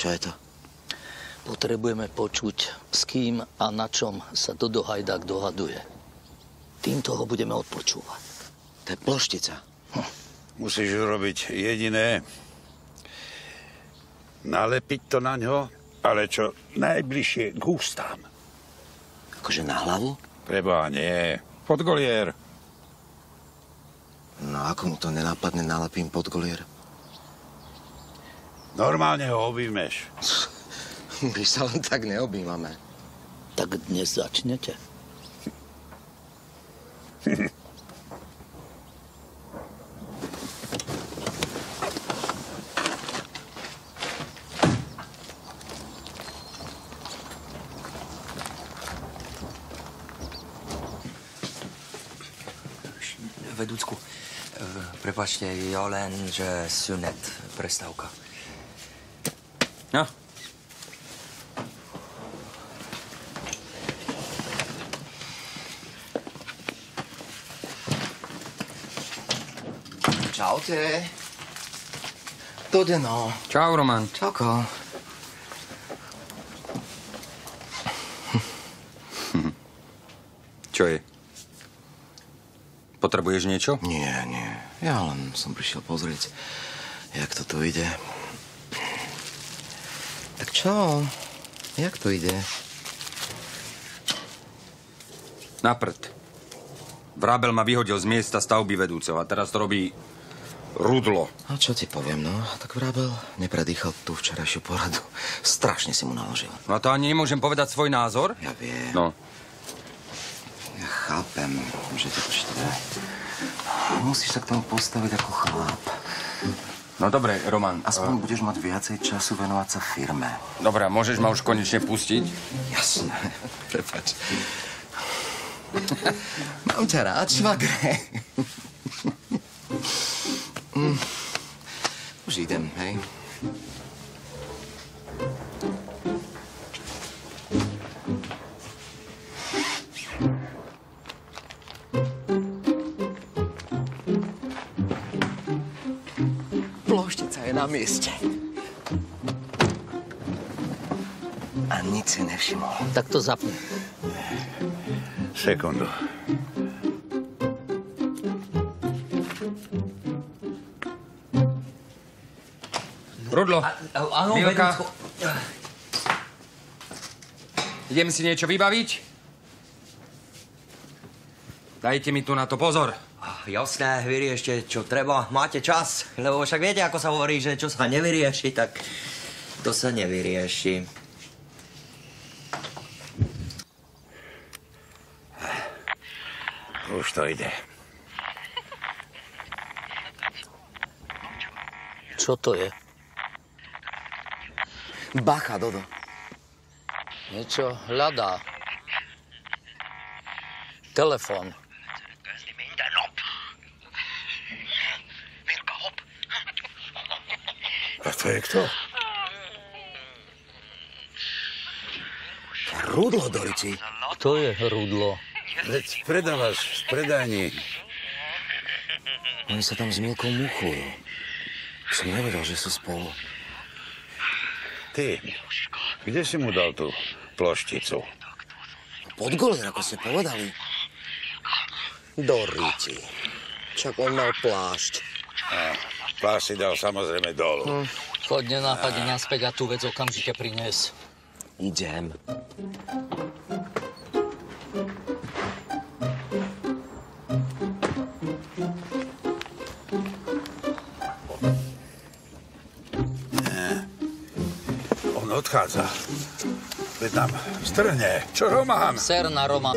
Čo je to? Potrebujeme počuť, s kým a na čom sa Dodo Hajdák dohaduje. Týmto ho budeme odpočúvať. To je ploštica. Musíš urobiť jediné. Nalepiť to na ňo, ale čo najbližšie k ústám. Akože na hlavu? Preba, nie. Pod golier. No ako mu to nenápadne nalepím pod golier? Normálne ho objímeš. My sa len tak neobjímame. Tak dnes začnete. Vedúcku, e, prepačte, jo len, že sunet, prestávka. No, Čaute. Dodeno. čau, Roman. Čauko. Čo je? Potrebuješ niečo? Nie, nie. Ja len som prišiel pozrieť, jak to tu ide. Tak čo? Jak to ide? Na prd. Vrábel ma vyhodil z miesta stavby vedúceho a teraz to robí Rudlo. A čo ti poviem, no? Tak Vrabel nepredýchal tú včerajšiu poradu. Strašne si mu naložil. No a to ani nemôžem povedať svoj názor? Ja viem. No, Ja chápem, že to štve. Musíš sa k tomu postaviť ako chlap. No dobre, Roman. Aspoň budeš mať viacej času venovať sa firme. Dobre, môžeš ma už konečne pustiť? Jasné. Prepač. Mám ťa rád, švagre. Mm. Už idem, hej? Ploštica je na mieste. A nic si nevšimol. Tak to zapni. Sekundu. Rudlo, Áno, Milka. idem si niečo vybaviť? Dajte mi tu na to pozor. Jasné, vyriešte, čo treba. Máte čas, lebo však viete, ako sa hovorí, že čo sa nevyrieši, tak to sa nevyrieši. Už to ide. Čo to je? Bacha, Dodo. Niečo hľadá. Telefón. To je kto? Rudlo, Dorici. Kto je Rudlo? Veď predávaš v predajni. Oni sa tam s Milkou muchujú. Som nevedel, že sú spolu. Ty, kde si mu dal tú plošticu? Pod golier, ako ste povedali. Dorici. Čak on mal plášť. Pás si dal samozrejme dolu. Choď nenápadne naspäť a tú vec okamžite prinies. Idem. On odchádza. Veď nám strhne. Čo Román? Ser na Roma.